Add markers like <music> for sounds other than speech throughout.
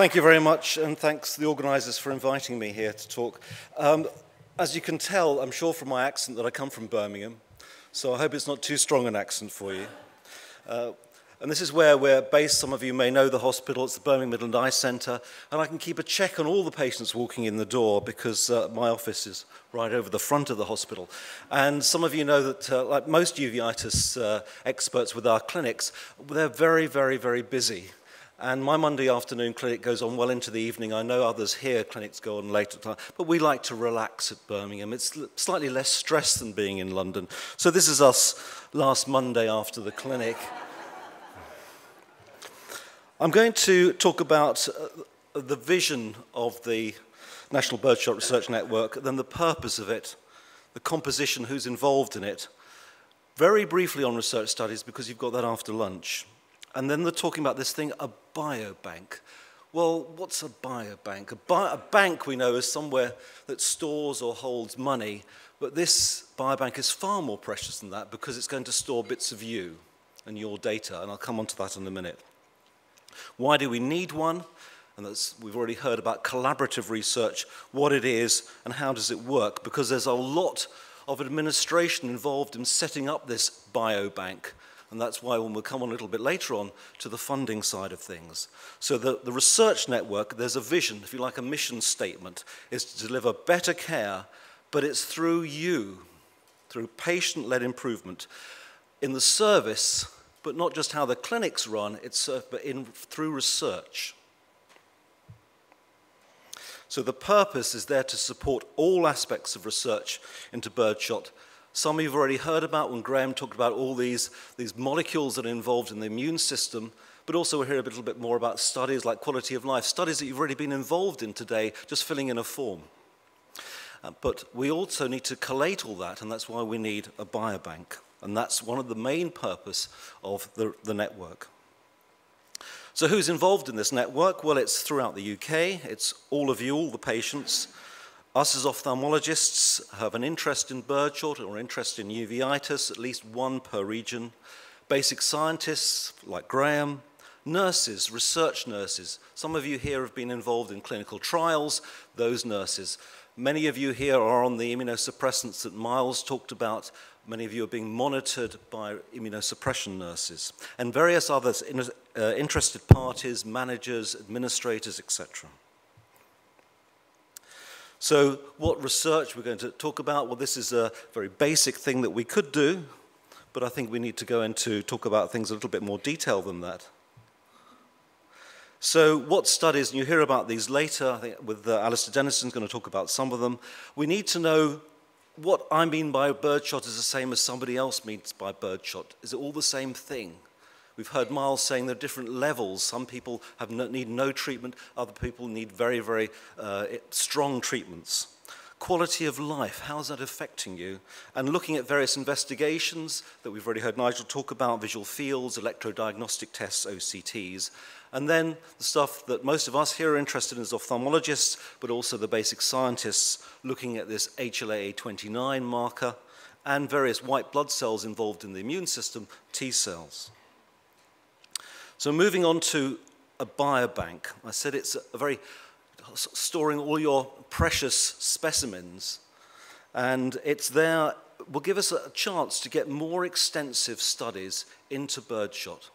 Thank you very much, and thanks to the organisers for inviting me here to talk. Um, as you can tell, I'm sure from my accent that I come from Birmingham, so I hope it's not too strong an accent for you. Uh, and this is where we're based. Some of you may know the hospital. It's the Birmingham Midland Eye Centre. And I can keep a check on all the patients walking in the door because uh, my office is right over the front of the hospital. And some of you know that, uh, like most uveitis uh, experts with our clinics, they're very, very, very busy. And my Monday afternoon clinic goes on well into the evening. I know others here clinics go on later time, but we like to relax at Birmingham. It's slightly less stress than being in London. So this is us last Monday after the clinic. I'm going to talk about uh, the vision of the National Birdshot Research Network, then the purpose of it, the composition, who's involved in it. Very briefly on research studies, because you've got that after lunch. And then they're talking about this thing, a biobank. Well, what's a biobank? A, bi a bank we know is somewhere that stores or holds money, but this biobank is far more precious than that because it's going to store bits of you and your data, and I'll come on to that in a minute. Why do we need one? And we've already heard about collaborative research, what it is and how does it work, because there's a lot of administration involved in setting up this biobank. And that's why when we'll come on a little bit later on to the funding side of things. So the, the research network, there's a vision, if you like a mission statement, is to deliver better care, but it's through you, through patient-led improvement in the service but not just how the clinics run, it's, uh, but in, through research. So the purpose is there to support all aspects of research into birdshot. Some of you've already heard about when Graham talked about all these, these molecules that are involved in the immune system, but also we'll hear a little bit more about studies like quality of life, studies that you've already been involved in today, just filling in a form. Uh, but we also need to collate all that, and that's why we need a biobank. And that's one of the main purpose of the, the network. So who's involved in this network? Well, it's throughout the UK. It's all of you, all the patients. Us as ophthalmologists have an interest in birdshot or interest in uveitis, at least one per region. Basic scientists like Graham, nurses, research nurses. Some of you here have been involved in clinical trials, those nurses. Many of you here are on the immunosuppressants that Miles talked about Many of you are being monitored by immunosuppression nurses and various others, uh, interested parties, managers, administrators, etc. So what research we're going to talk about? Well, this is a very basic thing that we could do, but I think we need to go into talk about things a little bit more detail than that. So what studies, and you hear about these later, I think with uh, Alastair Denniston's going to talk about some of them. We need to know what I mean by birdshot is the same as somebody else means by birdshot. Is it all the same thing? We've heard Miles saying there are different levels. Some people have no, need no treatment, other people need very, very uh, strong treatments. Quality of life, how's that affecting you? And looking at various investigations that we've already heard Nigel talk about, visual fields, electrodiagnostic tests, OCTs, and then the stuff that most of us here are interested in as ophthalmologists, but also the basic scientists looking at this HLA-A29 marker and various white blood cells involved in the immune system, T cells. So moving on to a biobank. I said it's a very storing all your precious specimens and it's there will give us a chance to get more extensive studies into birdshot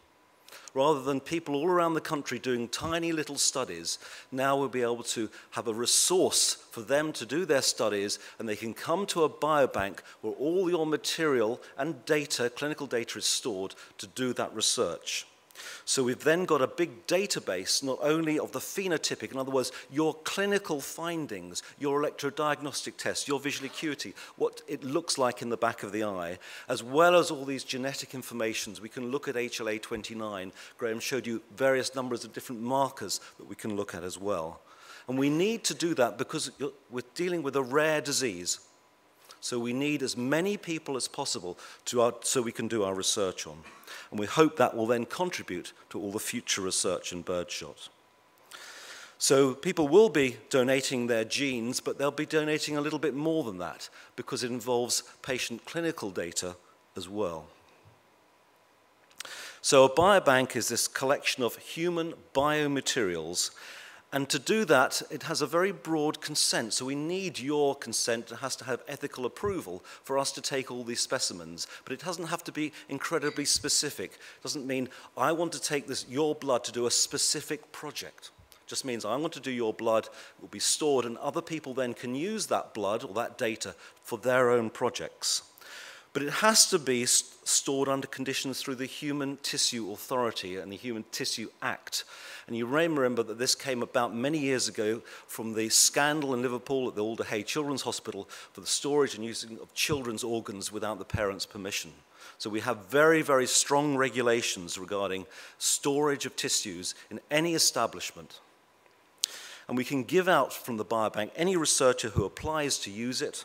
rather than people all around the country doing tiny little studies, now we'll be able to have a resource for them to do their studies and they can come to a biobank where all your material and data, clinical data is stored to do that research. So we've then got a big database, not only of the phenotypic, in other words, your clinical findings, your electrodiagnostic tests, your visual acuity, what it looks like in the back of the eye, as well as all these genetic informations. We can look at HLA-29. Graham showed you various numbers of different markers that we can look at as well. And we need to do that because we're dealing with a rare disease. So we need as many people as possible to our, so we can do our research on. And we hope that will then contribute to all the future research in birdshot. So people will be donating their genes, but they'll be donating a little bit more than that because it involves patient clinical data as well. So a biobank is this collection of human biomaterials And to do that, it has a very broad consent. So we need your consent. It has to have ethical approval for us to take all these specimens. But it doesn't have to be incredibly specific. It doesn't mean I want to take this, your blood to do a specific project. It just means I want to do your blood. It will be stored, and other people then can use that blood or that data for their own projects. But it has to be stored under conditions through the Human Tissue Authority and the Human Tissue Act. And you may remember that this came about many years ago from the scandal in Liverpool at the Alder Hey Children's Hospital for the storage and using of children's organs without the parents' permission. So we have very, very strong regulations regarding storage of tissues in any establishment. And we can give out from the biobank any researcher who applies to use it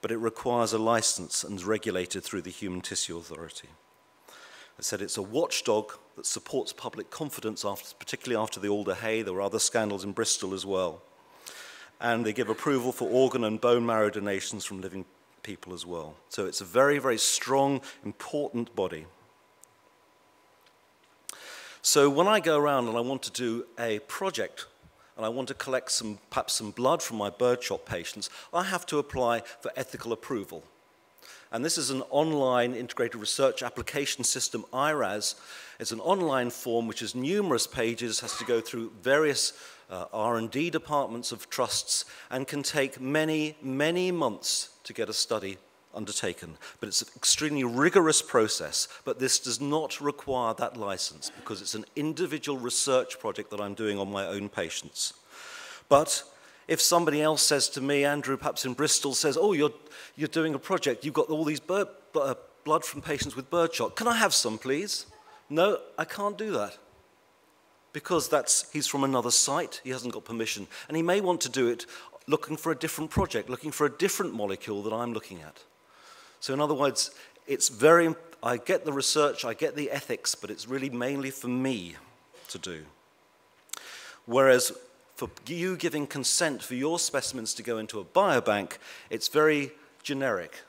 but it requires a license and is regulated through the Human Tissue Authority. I said it's a watchdog that supports public confidence, after, particularly after the Alder Hey. There were other scandals in Bristol as well. And they give approval for organ and bone marrow donations from living people as well. So it's a very, very strong, important body. So when I go around and I want to do a project and I want to collect some, perhaps some blood from my birdshot patients, I have to apply for ethical approval. And this is an online integrated research application system, IRAS. It's an online form which has numerous pages, has to go through various uh, R&D departments of trusts, and can take many, many months to get a study undertaken. But it's an extremely rigorous process, but this does not require that license because it's an individual research project that I'm doing on my own patients. But if somebody else says to me, Andrew, perhaps in Bristol, says, oh, you're, you're doing a project, you've got all these blood from patients with birdshot, can I have some, please? No, I can't do that. Because that's, he's from another site, he hasn't got permission. And he may want to do it looking for a different project, looking for a different molecule that I'm looking at. So in other words, it's very, I get the research, I get the ethics, but it's really mainly for me to do. Whereas for you giving consent for your specimens to go into a biobank, it's very generic.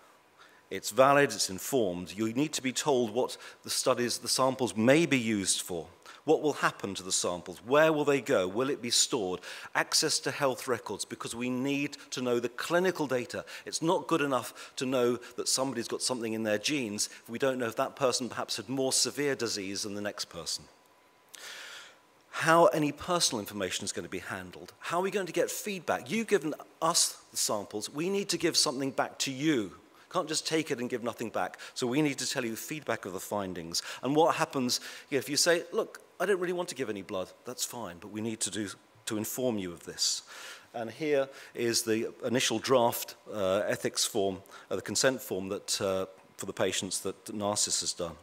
It's valid, it's informed. You need to be told what the studies, the samples may be used for. What will happen to the samples? Where will they go? Will it be stored? Access to health records, because we need to know the clinical data. It's not good enough to know that somebody's got something in their genes if we don't know if that person perhaps had more severe disease than the next person. How any personal information is going to be handled. How are we going to get feedback? You've given us the samples. We need to give something back to you can't just take it and give nothing back. So we need to tell you feedback of the findings. And what happens if you say, look, I don't really want to give any blood. That's fine, but we need to, do, to inform you of this. And here is the initial draft uh, ethics form, uh, the consent form that, uh, for the patients that Narcissus has done.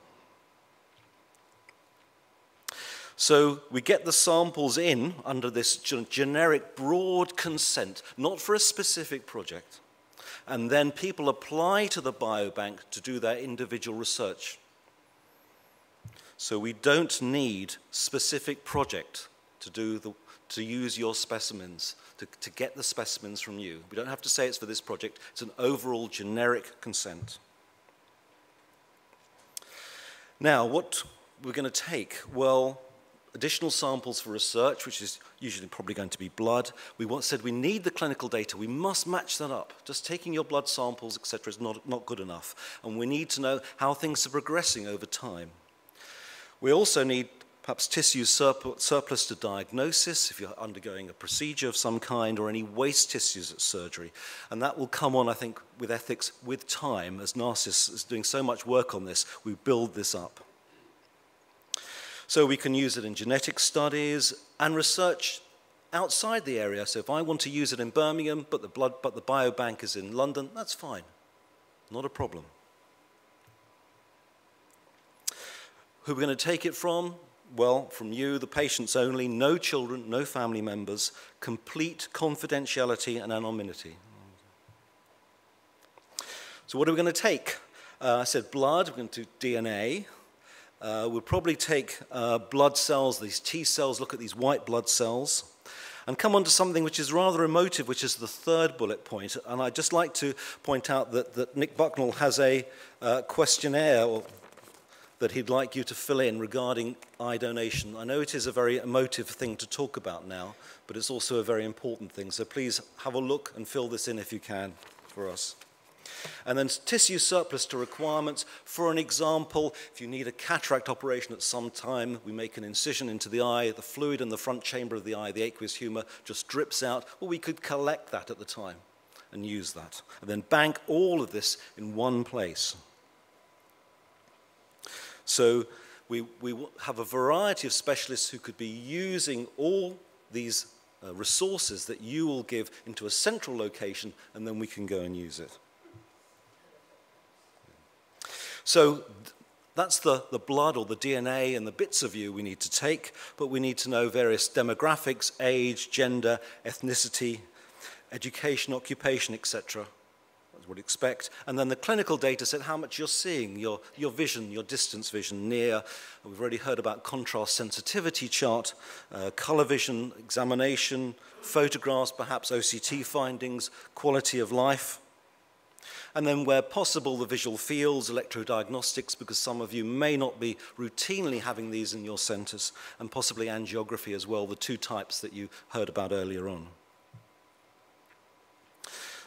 So we get the samples in under this generic broad consent, not for a specific project. And then people apply to the biobank to do their individual research. So we don't need specific project to, do the, to use your specimens, to, to get the specimens from you. We don't have to say it's for this project. It's an overall generic consent. Now, what we're going to take? Well, additional samples for research, which is usually probably going to be blood. We said we need the clinical data. We must match that up. Just taking your blood samples, etc., is not, not good enough. And we need to know how things are progressing over time. We also need perhaps tissue surplus to diagnosis if you're undergoing a procedure of some kind or any waste tissues at surgery. And that will come on, I think, with ethics with time. As Narcissus is doing so much work on this, we build this up. So we can use it in genetic studies and research outside the area. So if I want to use it in Birmingham, but the, blood, but the biobank is in London, that's fine. Not a problem. Who we're going to take it from? Well, from you, the patients only, no children, no family members, complete confidentiality and anonymity. So, what are we going to take? Uh, I said blood, we're going to do DNA. Uh, we'll probably take uh, blood cells, these T cells, look at these white blood cells, and come on to something which is rather emotive, which is the third bullet point. And I'd just like to point out that, that Nick Bucknell has a uh, questionnaire or that he'd like you to fill in regarding eye donation. I know it is a very emotive thing to talk about now, but it's also a very important thing. So please have a look and fill this in if you can for us. And then tissue surplus to requirements. For an example, if you need a cataract operation at some time, we make an incision into the eye, the fluid in the front chamber of the eye, the aqueous humor, just drips out. Well, we could collect that at the time and use that. And then bank all of this in one place. So we, we have a variety of specialists who could be using all these uh, resources that you will give into a central location, and then we can go and use it. So that's the, the blood or the DNA and the bits of you we need to take, but we need to know various demographics, age, gender, ethnicity, education, occupation, etc. Would expect. And then the clinical data set, how much you're seeing, your, your vision, your distance vision, near. We've already heard about contrast sensitivity chart, uh, color vision, examination, photographs, perhaps OCT findings, quality of life. And then where possible, the visual fields, electrodiagnostics, because some of you may not be routinely having these in your centers, and possibly angiography as well, the two types that you heard about earlier on.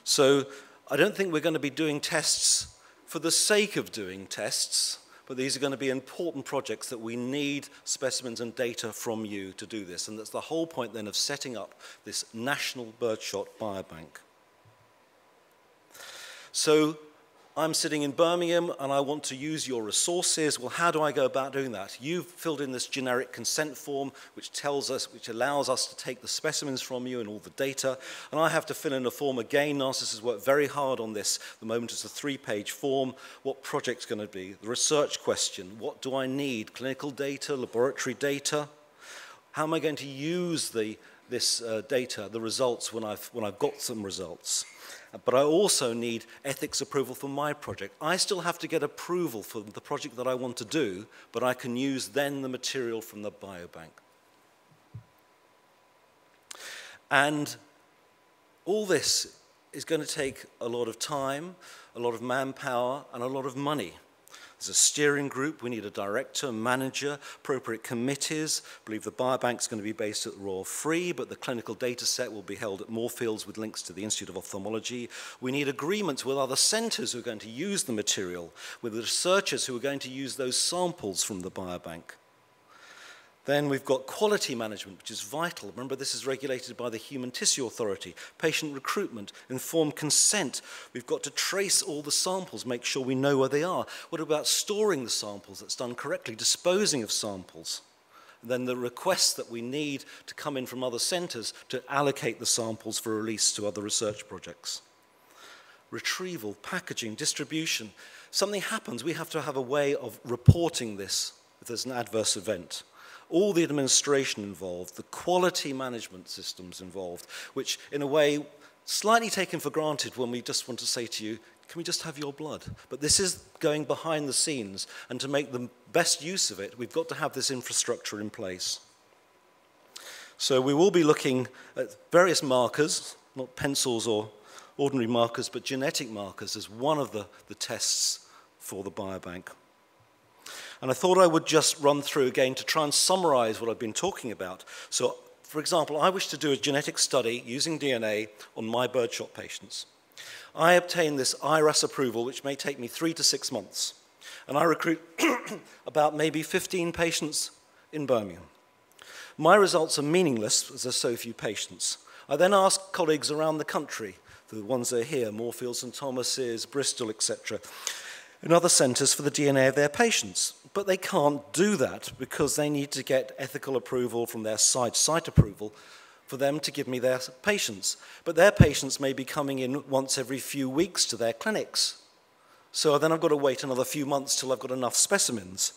So I don't think we're going to be doing tests for the sake of doing tests, but these are going to be important projects that we need specimens and data from you to do this. And that's the whole point then of setting up this National Birdshot Biobank. So I'm sitting in Birmingham and I want to use your resources. Well, how do I go about doing that? You've filled in this generic consent form, which tells us, which allows us to take the specimens from you and all the data. And I have to fill in a form again. Narcissus has worked very hard on this. the moment it's a three-page form. What project's going to be? The research question. What do I need? Clinical data, laboratory data. How am I going to use the, this uh, data, the results, when I've, when I've got some results? but I also need ethics approval for my project. I still have to get approval for the project that I want to do, but I can use then the material from the biobank. And all this is going to take a lot of time, a lot of manpower, and a lot of money. There's a steering group. We need a director, manager, appropriate committees. I believe the biobank's going to be based at the Royal Free, but the clinical data set will be held at Moorfields with links to the Institute of Ophthalmology. We need agreements with other centres who are going to use the material, with the researchers who are going to use those samples from the biobank. Then we've got quality management, which is vital. Remember, this is regulated by the Human Tissue Authority. Patient recruitment, informed consent. We've got to trace all the samples, make sure we know where they are. What about storing the samples that's done correctly, disposing of samples? And then the requests that we need to come in from other centres to allocate the samples for release to other research projects. Retrieval, packaging, distribution. Something happens, we have to have a way of reporting this if there's an adverse event all the administration involved, the quality management systems involved, which in a way slightly taken for granted when we just want to say to you, can we just have your blood? But this is going behind the scenes, and to make the best use of it, we've got to have this infrastructure in place. So we will be looking at various markers, not pencils or ordinary markers, but genetic markers as one of the, the tests for the biobank. And I thought I would just run through again to try and summarize what I've been talking about. So, for example, I wish to do a genetic study using DNA on my birdshot patients. I obtain this IRAS approval, which may take me three to six months. And I recruit <coughs> about maybe 15 patients in Birmingham. My results are meaningless as there's so few patients. I then ask colleagues around the country, the ones that are here, Moorfields St Thomas's, Bristol, etc., in other centres for the DNA of their patients. But they can't do that because they need to get ethical approval from their site, site approval, for them to give me their patients. But their patients may be coming in once every few weeks to their clinics. So then I've got to wait another few months till I've got enough specimens.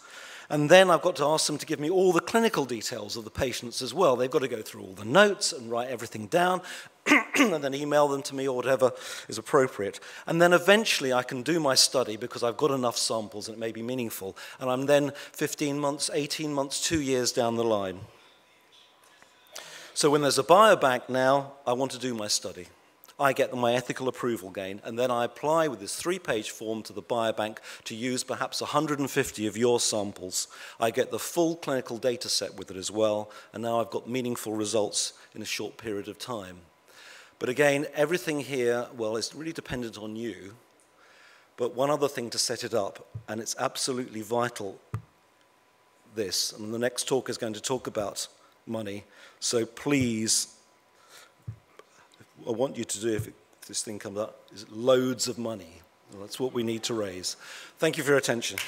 And then I've got to ask them to give me all the clinical details of the patients as well. They've got to go through all the notes and write everything down <coughs> and then email them to me or whatever is appropriate. And then eventually I can do my study because I've got enough samples and it may be meaningful. And I'm then 15 months, 18 months, two years down the line. So when there's a biobank now, I want to do my study. I get my ethical approval gain, and then I apply with this three-page form to the biobank to use perhaps 150 of your samples. I get the full clinical data set with it as well, and now I've got meaningful results in a short period of time. But again, everything here, well, is really dependent on you. But one other thing to set it up, and it's absolutely vital, this, and the next talk is going to talk about money. So please, I want you to do, if this thing comes up, is loads of money. Well, that's what we need to raise. Thank you for your attention.